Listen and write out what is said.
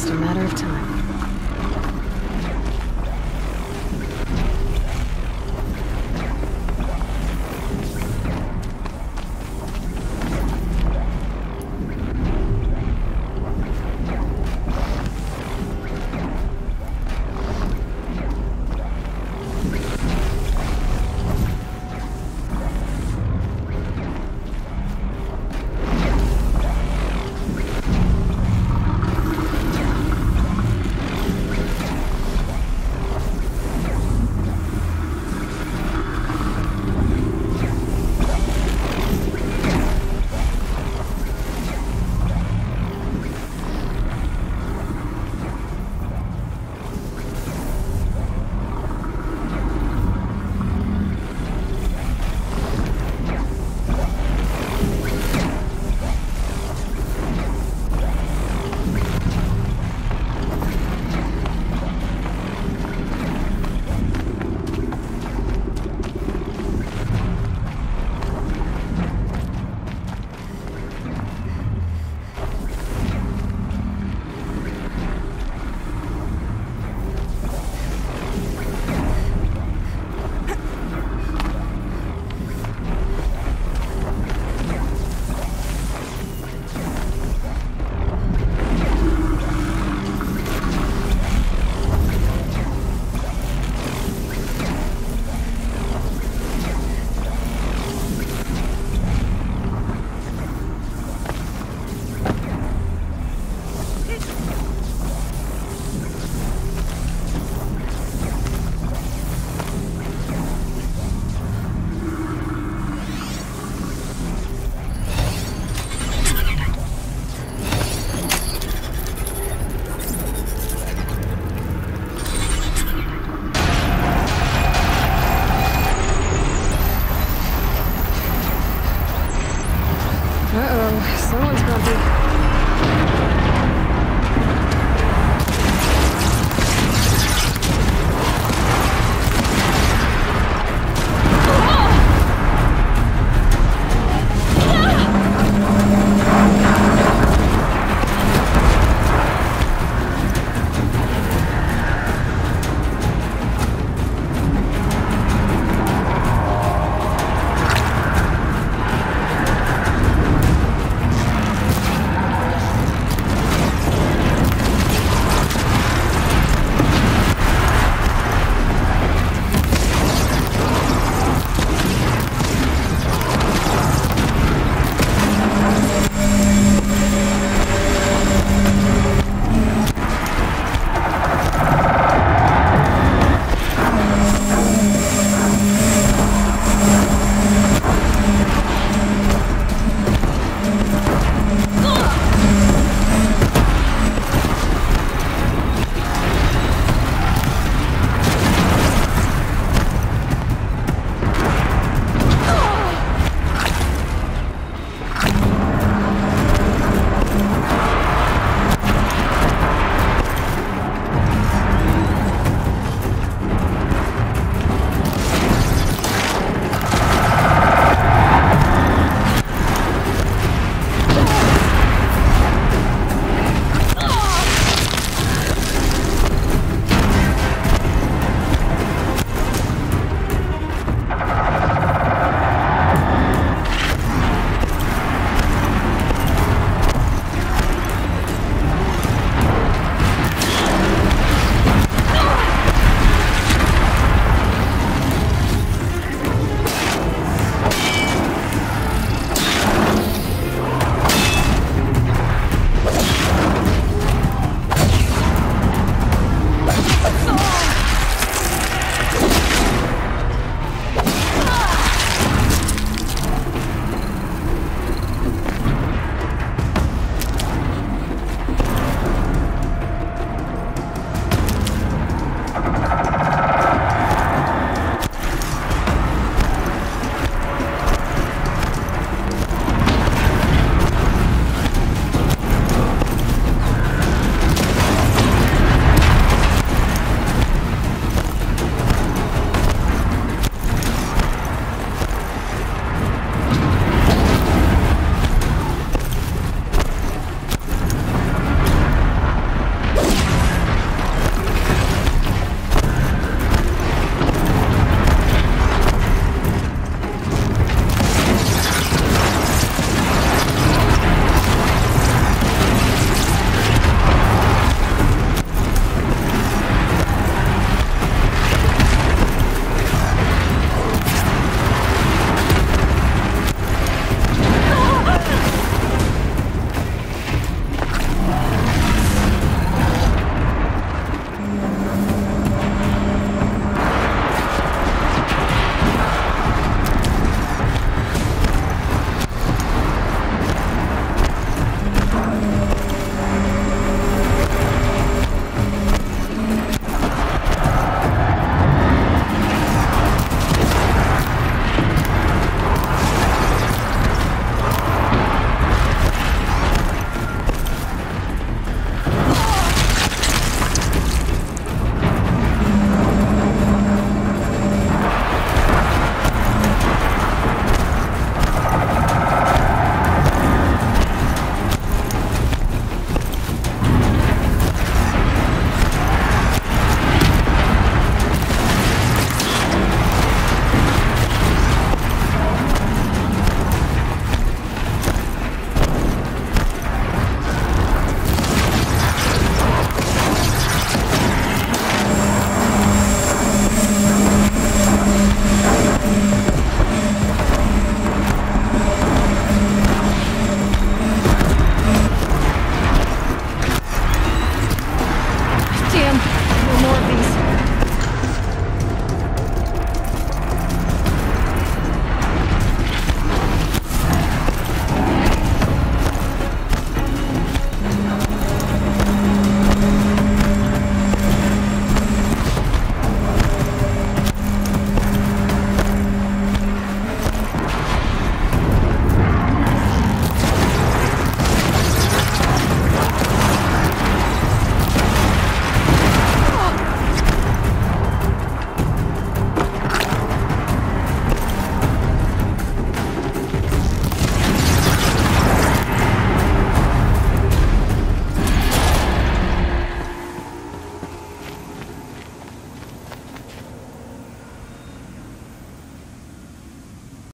just a matter of time.